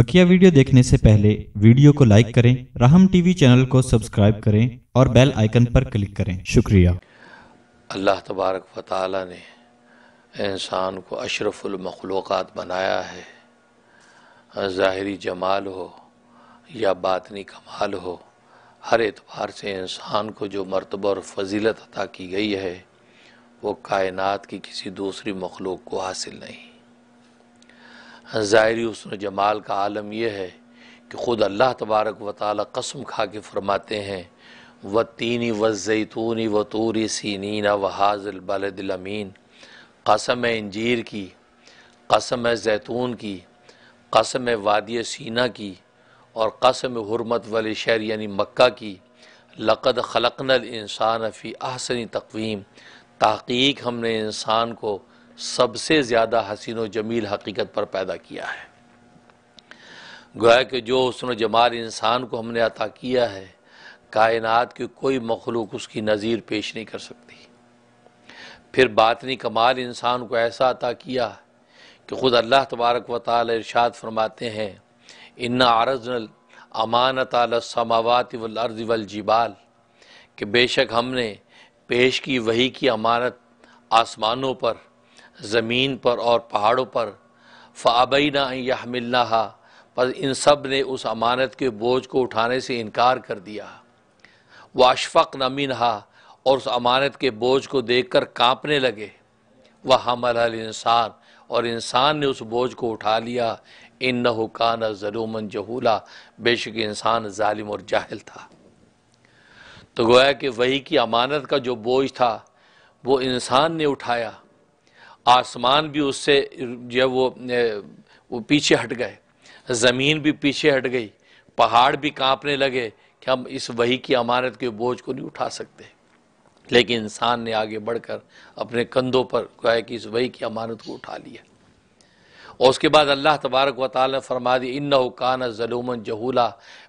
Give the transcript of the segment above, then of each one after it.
बकिया video देखने से पहले वीडियो को लाइक करें, राहम टीवी चैनल को सब्सक्राइब करें और बेल आइकन पर क्लिक करें। शुक्रिया। अल्लाह तबारक वाली ने इंसान को अशरफुलमखलूक़ बनाया है। ज़ाहरी जमाल हो या बातनी कमाल हो, हर एतबार से इंसान को जो मरतबा और फजीलत अता की गई है, वो कायनात की किसी दूसरी मखलूक को हासिल नहीं। ज़ाहरी उसन जमाल का आलम यह है कि ख़ुद अल्लाह तबारक व ताली कसम खा के फरमाते हैं, व तीनी व जैतूनी व तूरी सीनीना व हाजिल बलदमीन कसम इंजीर की, कसम जैतून की, कसम वादी सीना की, और कसम हरमत वाले शहर यानी मक्का की। लक़द खलकनल इंसान फ़ी आहसनी तकवीम, तहकीक हमने इंसान को सबसे ज़्यादा हसीन व जमील हकीकत पर पैदा किया है। गोया कि जो हसन जमाल इंसान को हमने अता किया है, कायनात की कोई मखलूक उसकी नज़ीर पेश नहीं कर सकती। फिर बातनी कमाल इंसान को ऐसा अता किया कि ख़ुद अल्लाह तबारक व ताल इरशाद फरमाते हैं, इन्ना आरजल अमानत समावत वर्ज़ वलजिबाल कि बेशक हमने पेश की वही की अमानत आसमानों पर ज़मीन पर और पहाड़ों पर फ़ाबईना यहमिल्ला पर इन सबने उस अमानत के बोझ को उठाने से इनकार कर दिया। व अशफ़ नमीन हा और उस अमानत के बोझ को देख कर काँपने लगे। वह हमल इंसान, और इंसान ने उस बोझ को उठा लिया। इन नकान ज़लूमन जहूला, बेशक इंसान ालिम और जाहिल था। तो गोया कि वही की अमानत का जो बोझ था, वो इंसान ने उठाया। आसमान भी उससे जो वो वो पीछे हट गए, ज़मीन भी पीछे हट गई, पहाड़ भी कांपने लगे कि हम इस वही की अमानत के बोझ को नहीं उठा सकते। लेकिन इंसान ने आगे बढ़कर अपने कंधों पर कहा कि इस वही की अमानत को उठा लिया। और उसके बाद अल्लाह तबारक व ताल फरमा दी इन कान ज़लूमन जहूला।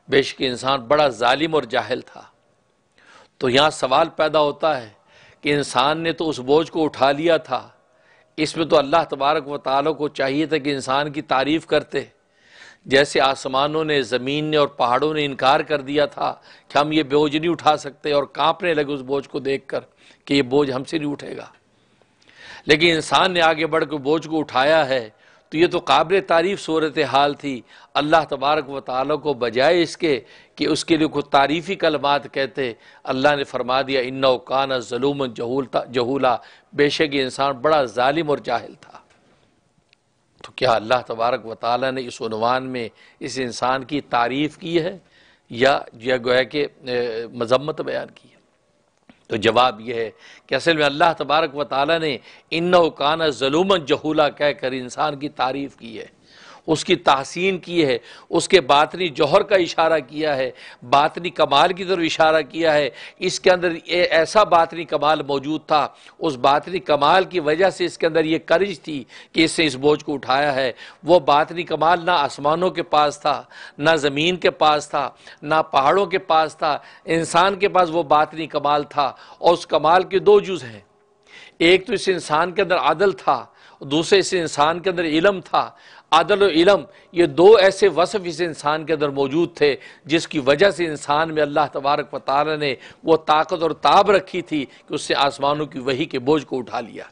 बेशक इंसान बड़ा ालिम और जाहिल था। तो यहाँ सवाल पैदा होता है कि इंसान ने तो उस बोझ को उठा लिया था इसमें तो अल्लाह तबारक व ताल को चाहिए था कि इंसान की तारीफ़ करते। जैसे आसमानों ने, ज़मीन ने और पहाड़ों ने इनकार कर दिया था कि हम ये बोझ नहीं उठा सकते और कांपने लगे उस बोझ को देखकर कि ये बोझ हमसे नहीं उठेगा। लेकिन इंसान ने आगे बढ़ कर बोझ को उठाया है तो ये तो काबिल तारीफ़ सूरत हाल थी। अल्लाह तबारक व ताली को बजाय इसके कि उसके लिए कुछ तारीफ़ी कलमात कहते, अल्लाह ने फरमा दिया, इन्ना कान ज़लूम जहूलता जहूला। बेशक ये इंसान बड़ा ालिम और जाहिल था। तो क्या अल्लाह तबारक व ताली ने इस उनवान में इस इंसान की तारीफ़ की है, या यह गोया के मजम्मत बयान की है? तो जवाब यह है कि असल में अल्लाह तबारक व ताली ने इन कान ज़लूमन जहूला कह कर इंसान की तारीफ़ की है। उसकी तहसीन की है, उसके बातनी जौहर का इशारा किया है, बातनी कमाल की तरफ़ इशारा किया है। इसके अंदर ऐसा बातनी कमाल मौजूद था, उस बातनी कमाल की वजह से इसके अंदर ये कर्ज थी कि इसने इस बोझ को उठाया है। वो बातनी कमाल ना आसमानों के पास था, ना ज़मीन के पास था, ना पहाड़ों के पास था। इंसान के पास वो बातनी कमाल था और उस कमाल के दो जुज़ हैं। एक तो इस इंसान के अंदर आदल था दूसरे इस इंसान के अंदर इलम था और इलम, ये दो ऐसे वसफ़ इस इंसान के अंदर मौजूद थे, जिसकी वजह से इंसान में अल्लाह तबारक व तारा ने वो ताकत और ताब रखी थी कि उससे आसमानों की वही के बोझ को उठा लिया।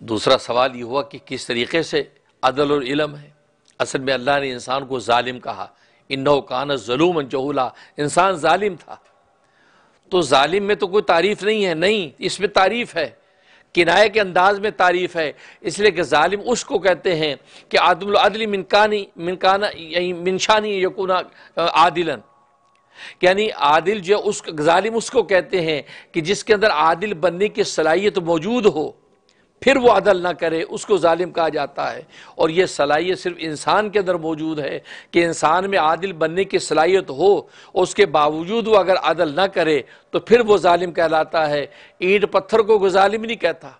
दूसरा सवाल ये हुआ कि किस तरीके से अदल और इलम है? असल में अल्लाह ने इंसान को ालिम कहा। इन कान जलूम जहूला, इंसान ालिम था। तो ालिम में तो कोई तारीफ़ नहीं है, नहीं, इसमें तारीफ़ है। किनाए के अंदाज में तारीफ़ है। इसलिए कि ालिम उसको कहते हैं कि आदम अदली मिनकानी मिनकाना मिनशानी यकूना आदिलन। यानी आदिल जो उस ालिम उसको कहते हैं कि जिसके अंदर आदिल बनने की सलाहियत मौजूद हो। फिर वो अदल ना करे, उसको ालिम कहा जाता है। और ये सलाहियत सिर्फ़ इंसान के अंदर मौजूद है कि इंसान में आदिल बनने की सलाहियत हो, उसके बावजूद वो अगर अदल ना करे तो फिर वो ालिम कहलाता है। ईंट पत्थर को गुजालिम नहीं कहता,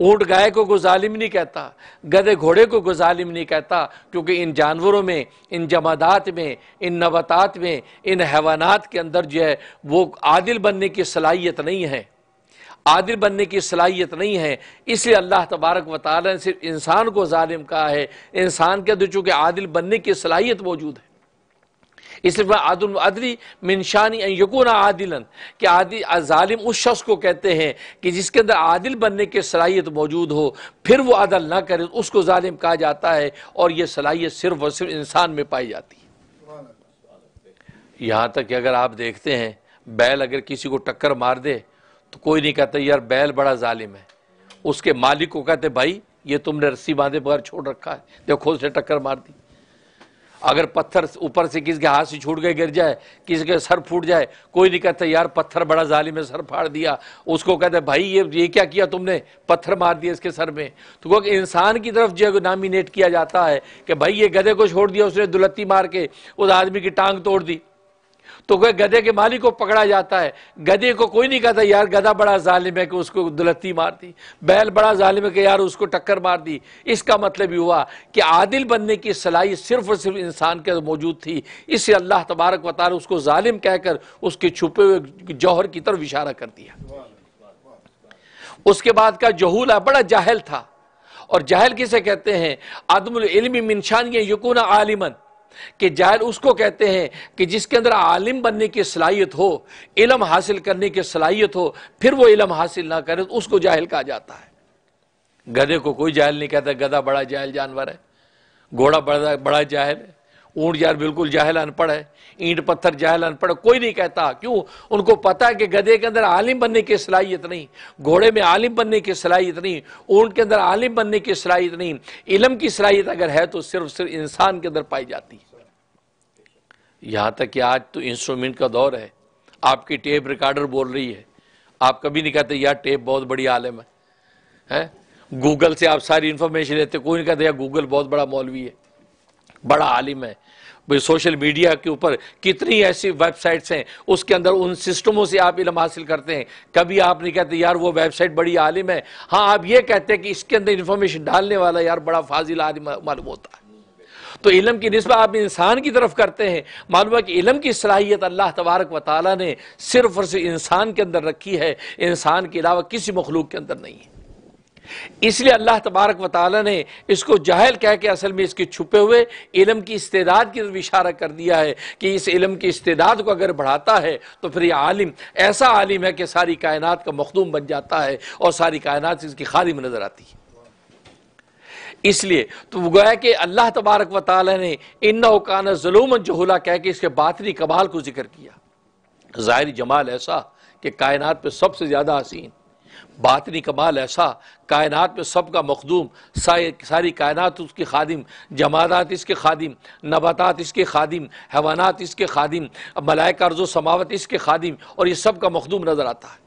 ऊँट गाय को गुजालिम नहीं कहता, गधे घोड़े को गुजालिम नहीं कहता, क्योंकि इन जानवरों में, इन जमादात में, इन नबातात में, इन हैवानात के अंदर जो है, वो आदिल बनने की सलाहियत नहीं है। आदिल बनने की सलाहियत नहीं है। इसलिए अल्लाह तबारक व ने सिर्फ़ इंसान को ालिम कहा है। इंसान के अंदर चूँकि आदिल बनने की सलाहियत मौजूद है। इसलिए आदुल अदली मिनशानी यकून आदिलन। कि आदि ालिम उस शख्स को कहते हैं कि जिसके अंदर आदिल बनने की सलाहियत मौजूद हो, फिर वो अदल ना करे, उसको ालिम कहा जाता है और ये सलाहियत सिर्फ़ और सिर्फ़ इंसान में पाई जाती है। यहाँ तक कि अगर आप देखते हैं, बैल अगर किसी को टक्कर मार दे तो कोई नहीं कहता, यार, बैल बड़ा जालिम है। उसके मालिक को कहते, भाई, ये तुमने रस्सी बांधे बगैर छोड़ रखा है। देखो, उसने टक्कर मार दी। अगर पत्थर ऊपर से किसी के हाथ से छूट गए, गिर जाए किसी के सर फूट जाए, कोई नहीं कहता, यार, पत्थर बड़ा जालिम है, सर फाड़ दिया। उसको कहते, भाई, ये ये क्या किया तुमने? पत्थर मार दिया इसके सर में। तो वो इंसान की तरफ़ जो नामिनेट किया जाता है कि, भाई, ये गधे को छोड़ दिया, उसने दुलत्ती मार के, उस आदमी की टांग तोड़ दी। तो कोई गधे के मालिक को पकड़ा जाता है। गधे को कोई नहीं कहता, यार, गधा बड़ा जालिम है कि उसको दुलत्ती मार दी। बैल बड़ा जालिम है कि यार, उसको टक्कर मार दी। इसका मतलब ये हुआ कि आदिल बनने की सलाही सिर्फ़ और सिर्फ़ इंसान के मौजूद थी। इससे अल्लाह तबारक वाल उसको जालिम कहकर उसके छुपे हुए जौहर की तरफ़ इशारा कर दिया। उसके बाद का जहूला बड़ा जाहल था। और जाहल किसे कहते हैं? इल्मी मिनशान यकून आलिमन। कि जाहिल उसको कहते हैं कि जिसके अंदर आलिम बनने की सलाहियत हो, इलम हासिल करने की सलाहियत हो, फिर वो इलम हासिल ना करे तो उसको जाहिल कहा जाता है। गधे को कोई जाहिल नहीं कहता, गधा बड़ा जाहिल जानवर है, घोड़ा बड़ा बड़ा जाहिल है। ऊँट यार बिल्कुल जाहिल अनपढ़ है, ईंट पत्थर जाहिल अनपढ़ कोई नहीं कहता। क्यों? उनको पता है कि गधे के अंदर आलिम बनने की सलाहियत नहीं, घोड़े में आलिम बनने की सलाहियत नहीं, ऊँट के अंदर आलिम बनने की सलाहियत नहीं, इलम की सलाहियत अगर है तो सिर्फ़ सिर्फ़ इंसान के अंदर पाई जाती है। यहाँ तक कि आज तो इंस्ट्रूमेंट का दौर है, आपकी टेप रिकॉर्डर बोल रही है, आप कभी नहीं कहते, यार, टेप बहुत बड़ी आलम है? गूगल से आप सारी इन्फॉर्मेशन लेते, कोई नहीं कहते, यार, गूगल बहुत बड़ा मौलवी है। बड़ा आलिम है। भाई, सोशल मीडिया के ऊपर कितनी ऐसी वेबसाइट्स हैं, उसके अंदर उन सिस्टमों से आप इलम हासिल करते हैं। कभी आप नहीं कहते, यार, वो वेबसाइट बड़ी आलिम है। हाँ आप ये कहते हैं कि इसके अंदर इन्फॉर्मेशन डालने वाला, यार, बड़ा फाजिल आलिम मालूम होता है। तो इलम की नस्बत आप इंसान की तरफ़ करते हैं। मालूम है कि इलम की सलाहियत अल्लाह तबारक व ताली ने सिर्फ़ और सिर्फ़ इंसान के अंदर रखी है। इंसान के अलावा किसी मखलूक के अंदर नहीं है। इसलिए अल्लाह तबारक व ताली ने इसको जाहिल कह के असल में इसके छुपे हुए इलम की इस्तेदाद की तरफ़ इशारा कर दिया है कि इस इलम की इस्तेदाद को अगर बढ़ाता है तो फिर यह आलिम, ऐसा आलिम है कि सारी कायनात का मखदूम बन जाता है और सारी कायनात इसकी में नज़र आती है। इसलिए तो गोया कि अल्लाह तबारक व ने इन अवकान जुलूम जहुला कह के इसके बातनी कमाल को ज़िक्र किया। ज़ाहरी जमाल ऐसा कि कायनात पर सबसे ज़्यादा हसीन बातनी कमाल ऐसा कायनात में सबका मखदूम सारी कायनात उसके खादिम, जमादात इसके खादिम, नबातात इसके खादिम, हैवानात इसके खादिम मलायक अर्ज़ो समावत इसके खादिम, और ये सब का मखदूम नज़र आता है।